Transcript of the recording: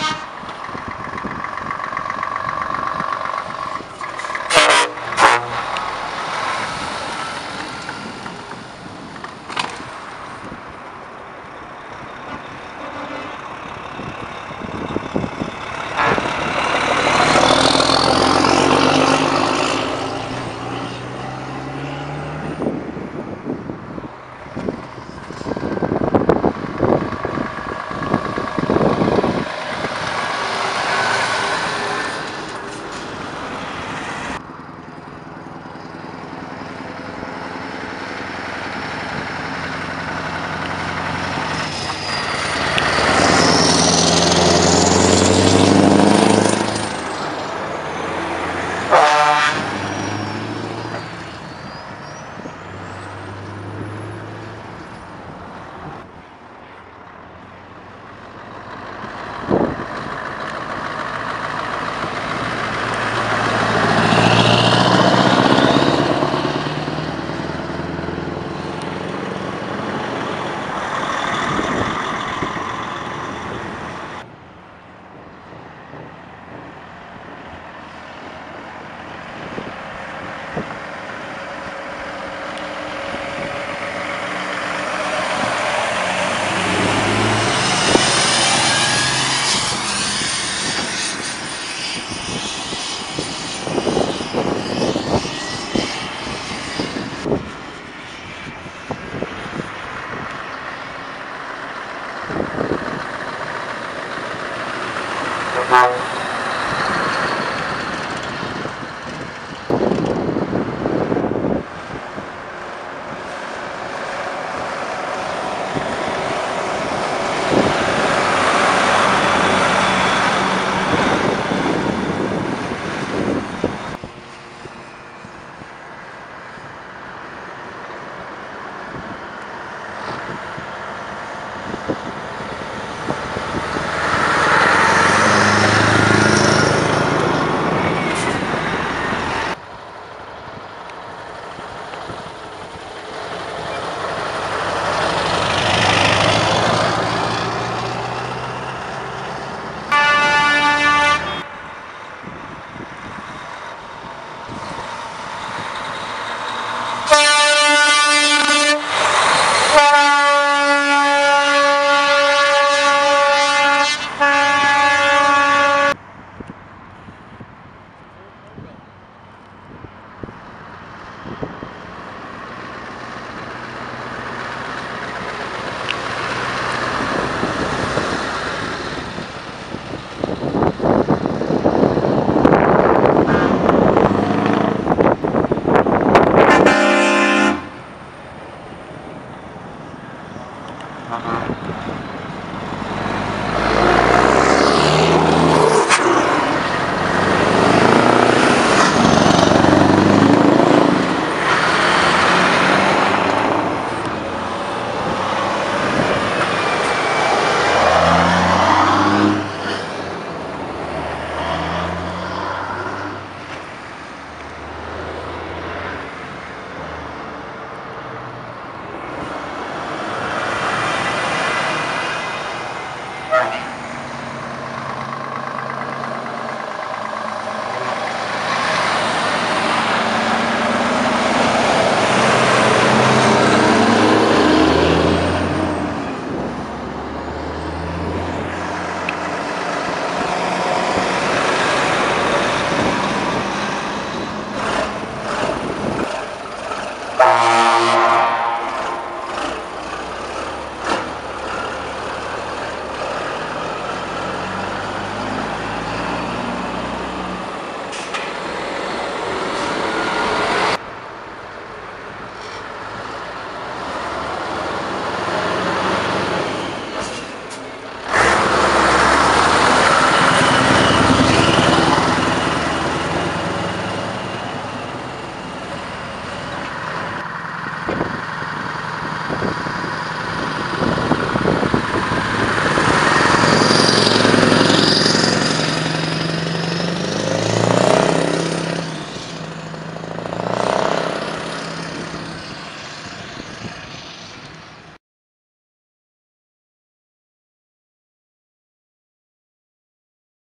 Thank you. Música